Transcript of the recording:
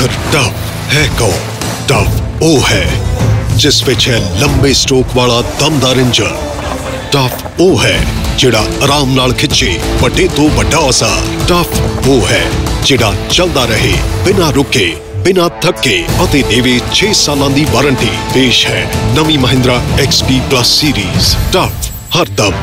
ਆਖਰ ਟਫ ਹੈ ਕੌਣ ਟਫ ਉਹ ਹੈ ਜਿਸ ਵਿੱਚ ਹੈ ਲੰਬੇ ਸਟ੍ਰੋਕ ਵਾਲਾ ਦਮਦਾਰ ਇੰਜਨ ਟਫ ਉਹ ਹੈ ਜਿਹੜਾ ਆਰਾਮ ਨਾਲ ਖਿੱਚੇ ਵੱਡੇ ਤੋਂ ਵੱਡਾ ਅਸਰ ਟਫ ਉਹ ਹੈ ਜਿਹੜਾ ਚੱਲਦਾ ਰਹੇ ਬਿਨਾਂ ਰੁਕੇ ਬਿਨਾਂ ਥੱਕੇ ਅਤੇ ਦੇਵੇ 6 ਸਾਲਾਂ ਦੀ ਵਾਰੰਟੀ ਪੇਸ਼ ਹੈ ਨਵੀਂ Mahindra XP Plus series tough ਹਰ ਦਮ